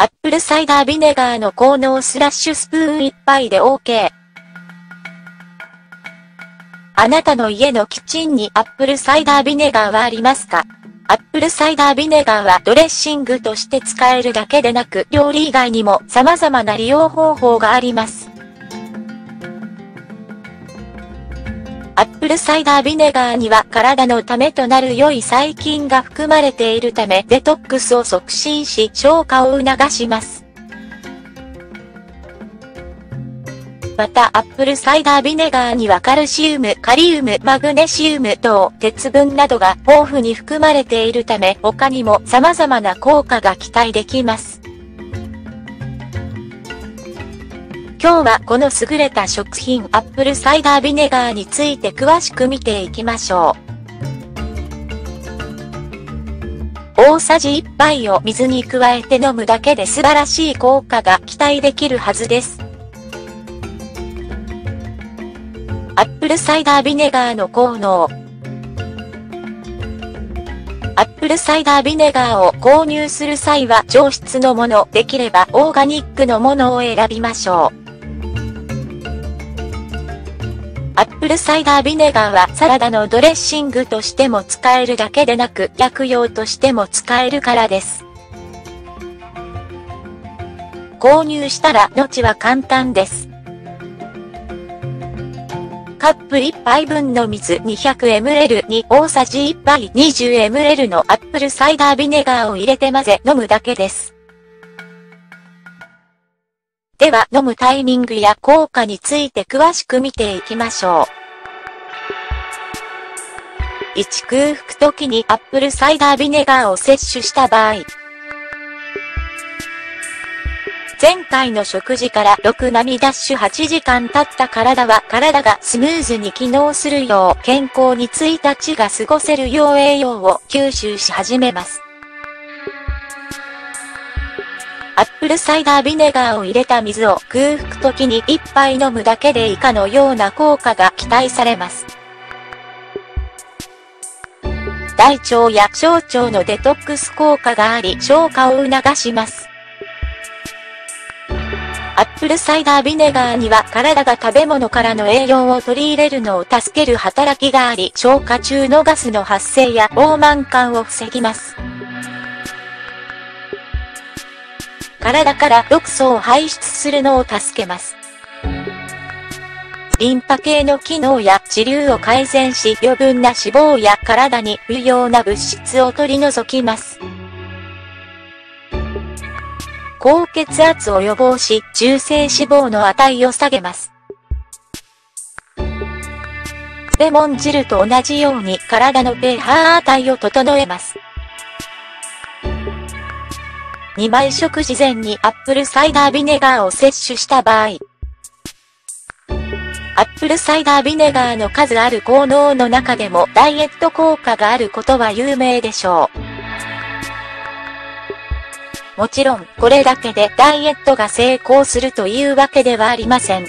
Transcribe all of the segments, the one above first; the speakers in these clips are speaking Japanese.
アップルサイダービネガーの効能スラッシュスプーン1杯で OK。あなたの家のキッチンにアップルサイダービネガーはありますか？アップルサイダービネガーはドレッシングとして使えるだけでなく料理以外にも様々な利用方法があります。アップルサイダービネガーには体のためとなる良い細菌が含まれているためデトックスを促進し消化を促します。またアップルサイダービネガーにはカルシウム、カリウム、マグネシウム等、鉄分などが豊富に含まれているため他にも様々な効果が期待できます。今日はこの優れた食品アップルサイダービネガーについて詳しく見ていきましょう。大さじ1杯を水に加えて飲むだけで素晴らしい効果が期待できるはずです。アップルサイダービネガーの効能。アップルサイダービネガーを購入する際は上質のもの、できればオーガニックのものを選びましょう。アップルサイダービネガーはサラダのドレッシングとしても使えるだけでなく薬用としても使えるからです。購入したら後は簡単です。カップ1杯分の水 200ml に大さじ1杯 20ml のアップルサイダービネガーを入れて混ぜ飲むだけです。では飲むタイミングや効果について詳しく見ていきましょう。1空腹時にアップルサイダービネガーを摂取した場合。前回の食事から6波ダッシュ8時間経った体は体がスムーズに機能するよう健康に1日が過ごせるよう栄養を吸収し始めます。アップルサイダービネガーを入れた水を空腹時に一杯飲むだけで以下のような効果が期待されます。大腸や小腸のデトックス効果があり消化を促します。アップルサイダービネガーには体が食べ物からの栄養を取り入れるのを助ける働きがあり、消化中のガスの発生や膨満感を防ぎます。体から毒素を排出するのを助けます。リンパ系の機能や治療を改善し余分な脂肪や体に不要な物質を取り除きます。高血圧を予防し中性脂肪の値を下げます。レモン汁と同じように体の pH 値を整えます。2毎食事前にアップルサイダービネガーを摂取した場合、アップルサイダービネガーの数ある効能の中でもダイエット効果があることは有名でしょう。もちろん、これだけでダイエットが成功するというわけではありません。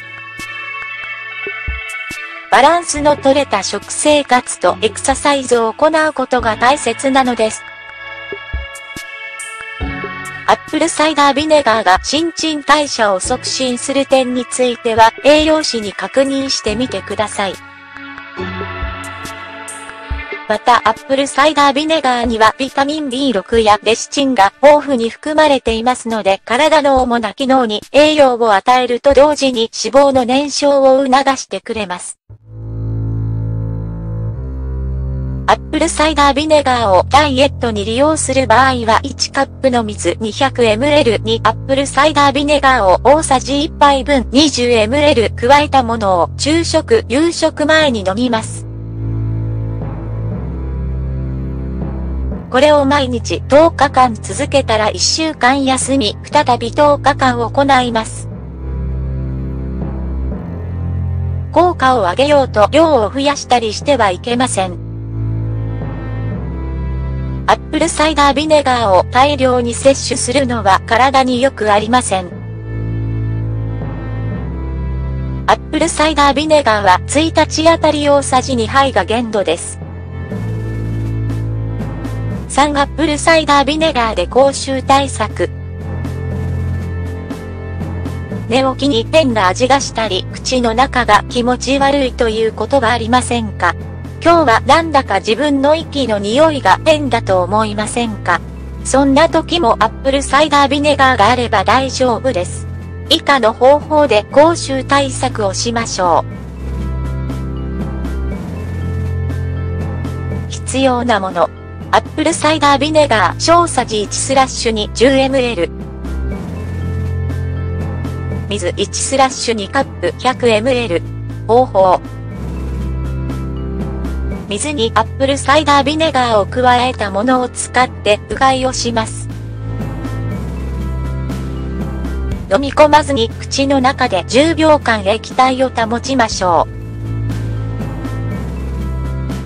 バランスの取れた食生活とエクササイズを行うことが大切なのです。アップルサイダービネガーが新陳代謝を促進する点については栄養士に確認してみてください。またアップルサイダービネガーにはビタミン B6 やレシチンが豊富に含まれていますので体の主な機能に栄養を与えると同時に脂肪の燃焼を促してくれます。アップルサイダービネガーをダイエットに利用する場合は1カップの水 200ml にアップルサイダービネガーを大さじ1杯分 20ml 加えたものを昼食、夕食前に飲みます。これを毎日10日間続けたら1週間休み、再び10日間行います。効果を上げようと量を増やしたりしてはいけません。アップルサイダービネガーを大量に摂取するのは体に良くありません。アップルサイダービネガーは1日あたり大さじ2杯が限度です。3アップルサイダービネガーで口臭対策。寝起きに変な味がしたり、口の中が気持ち悪いということがありませんか？今日はなんだか自分の息の匂いが変だと思いませんか？そんな時もアップルサイダービネガーがあれば大丈夫です。以下の方法で口臭対策をしましょう。必要なもの。アップルサイダービネガー小さじ1スラッシュに 10ml。水1スラッシュ2カップ 100ml。方法。水にアップルサイダービネガーを加えたものを使ってうがいをします。飲み込まずに口の中で10秒間液体を保ちましょ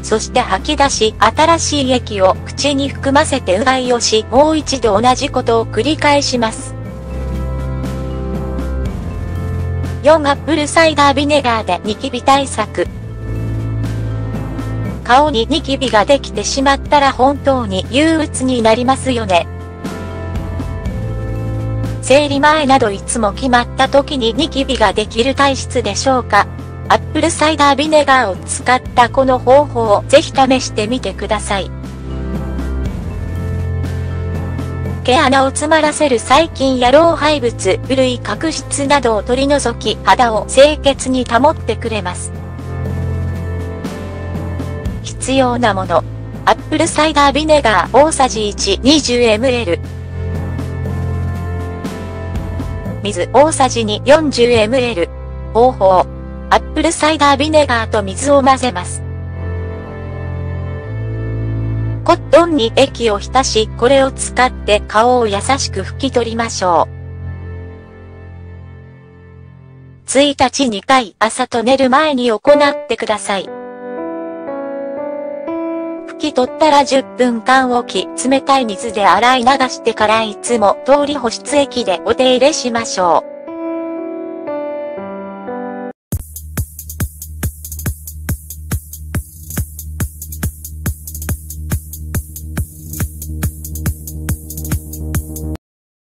う。そして吐き出し、新しい液を口に含ませてうがいをし、もう一度同じことを繰り返します。4アップルサイダービネガーでニキビ対策。顔にニキビができてしまったら本当に憂鬱になりますよね。生理前などいつも決まった時にニキビができる体質でしょうかアップルサイダービネガーを使ったこの方法をぜひ試してみてください。毛穴を詰まらせる細菌や老廃物、古い角質などを取り除き肌を清潔に保ってくれます。必要なもの。アップルサイダービネガー大さじ1 20ml。水大さじ2 40ml。方法。アップルサイダービネガーと水を混ぜます。コットンに液を浸し、これを使って顔を優しく拭き取りましょう。1日2回朝と寝る前に行ってください。拭き取ったら10分間置き、冷たい水で洗い流してからいつも通り保湿液でお手入れしましょう。